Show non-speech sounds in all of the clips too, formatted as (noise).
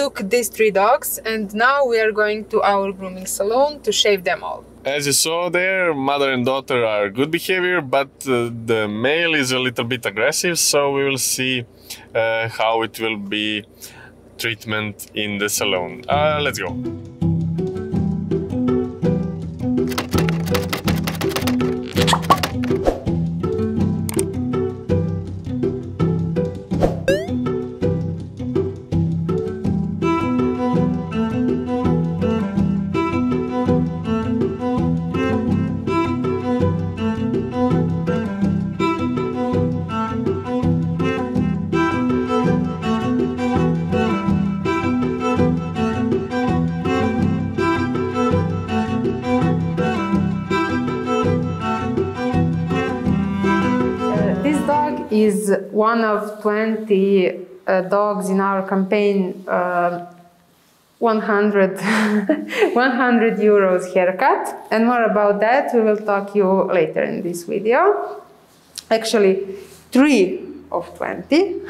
Took these three dogs and now we are going to our grooming salon to shave them all. As you saw there, mother and daughter are good behavior, but uh, the male is a little bit aggressive, so we will see uh, how it will be treatment in the salon. Uh, let's go. One of 20 uh, dogs in our campaign uh, 100, (laughs) 100 euros haircut and more about that we will talk you later in this video actually three of 20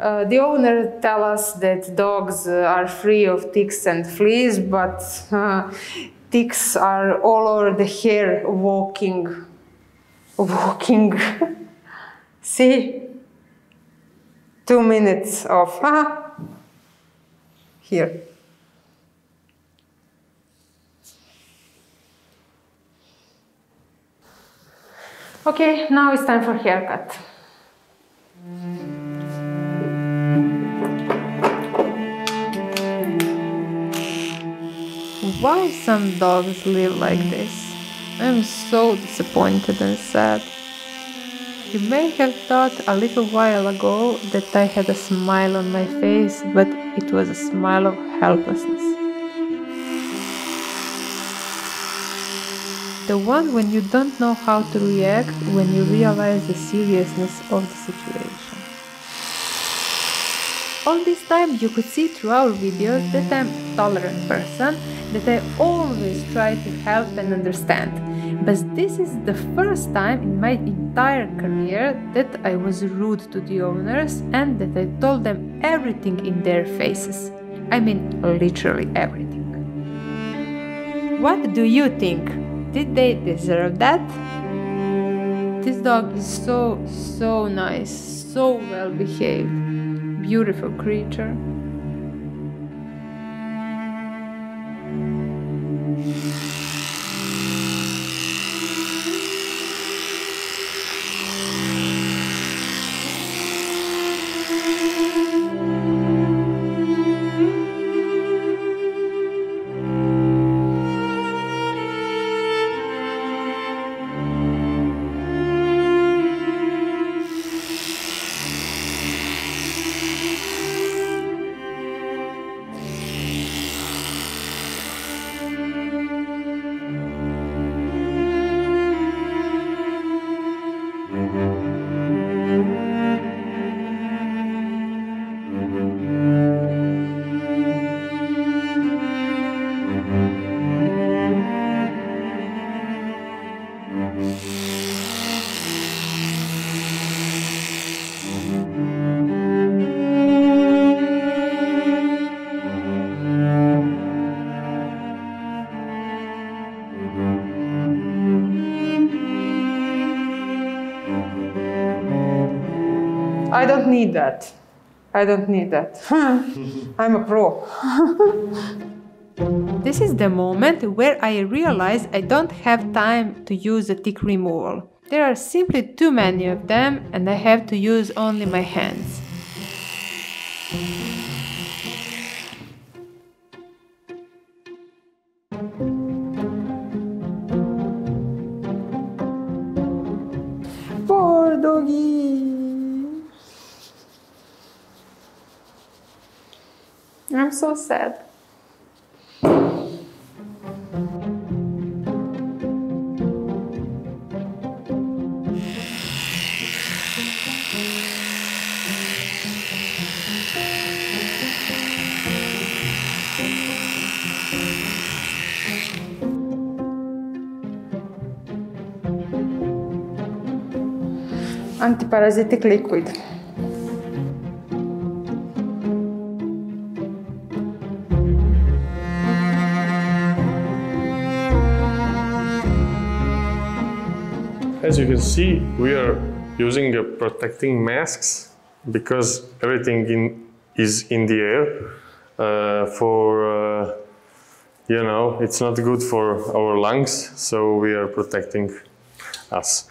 uh, the owner tell us that dogs uh, are free of ticks and fleas but uh, ticks are all over the hair walking walking. (laughs) See? Two minutes of ah, here. Okay, now it's time for haircut. Why some dogs live like this? I'm so disappointed and sad. You may have thought a little while ago that I had a smile on my face, but it was a smile of helplessness. The one when you don't know how to react when you realize the seriousness of the situation. All this time you could see through our videos that I'm a tolerant person, that I always try to help and understand. But this is the first time in my entire career that I was rude to the owners and that I told them everything in their faces. I mean, literally everything. What do you think? Did they deserve that? This dog is so, so nice, so well behaved beautiful creature. I don't need that. I don't need that. (laughs) I'm a pro. (laughs) This is the moment where I realize I don't have time to use a tick removal. There are simply too many of them and I have to use only my hands. So sad. Antiparasitic liquid. As you can see, we are using uh, protecting masks because everything in, is in the air. Uh, for uh, you know, it's not good for our lungs, so we are protecting us.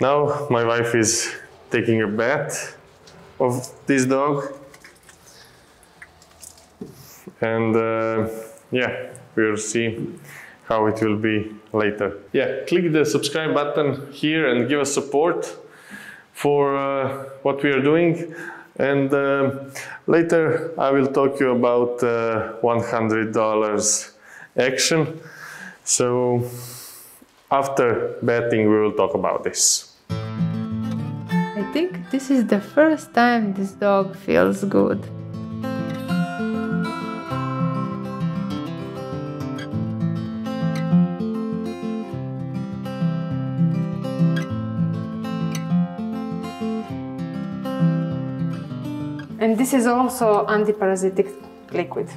Now my wife is taking a bath of this dog, and uh, yeah, we'll see how it will be later. Yeah, click the subscribe button here and give us support for uh, what we are doing. And uh, later I will talk you about uh, $100 action. So after betting we will talk about this. I think this is the first time this dog feels good. This is also antiparasitic liquid.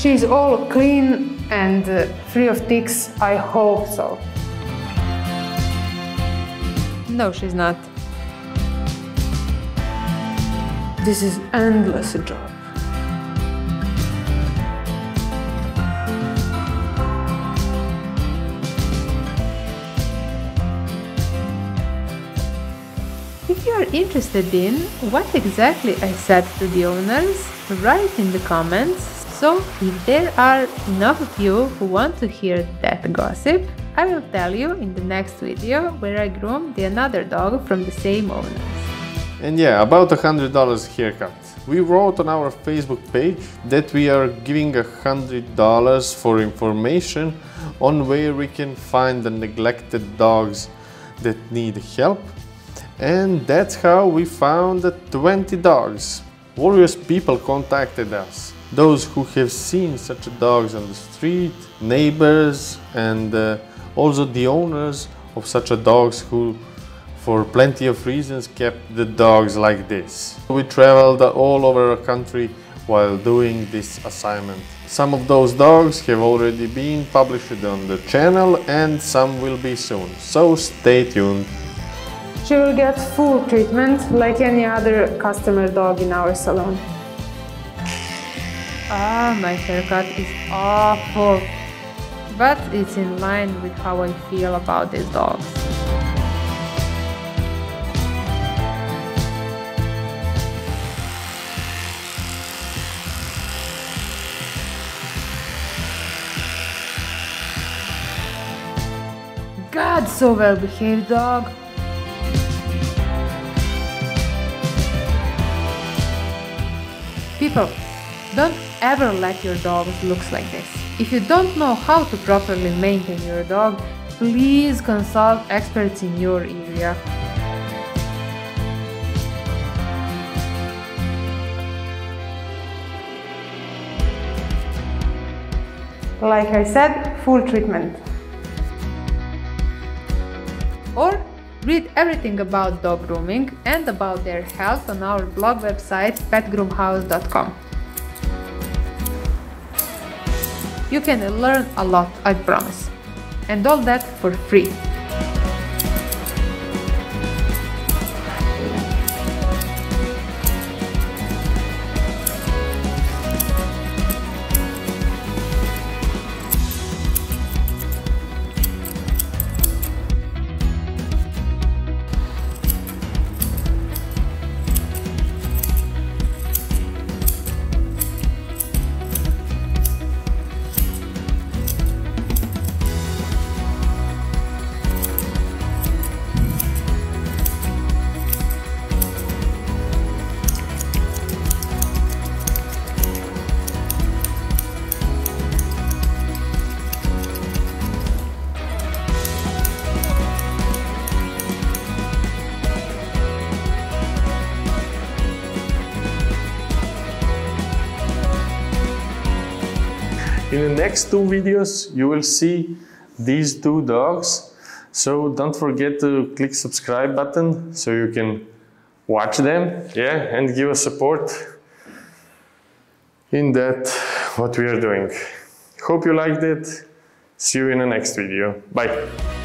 She's all clean and uh, free of ticks, I hope so. No, she's not. This is endless job. If you are interested in what exactly I said to the owners, write in the comments. So, if there are enough of you who want to hear that gossip, I will tell you in the next video where I groomed the another dog from the same owners. And yeah, about a hundred dollars haircut. We wrote on our Facebook page that we are giving a hundred dollars for information on where we can find the neglected dogs that need help. And that's how we found the 20 dogs. Various people contacted us. Those who have seen such dogs on the street, neighbors, and uh, also the owners of such a dogs who for plenty of reasons kept the dogs like this. We traveled all over the country while doing this assignment. Some of those dogs have already been published on the channel and some will be soon, so stay tuned. She will get full treatment like any other customer dog in our salon. Ah, my haircut is awful. But it's in line with how I feel about these dogs. God, so well behaved dog. People, don't ever let your dog look like this. If you don't know how to properly maintain your dog, please consult experts in your area. Like I said, full treatment. Or read everything about dog grooming and about their health on our blog website petgroomhouse.com. You can learn a lot, I promise. And all that for free. In the next two videos, you will see these two dogs. So don't forget to click subscribe button so you can watch them, yeah, and give us support in that what we are doing. Hope you liked it. See you in the next video. Bye.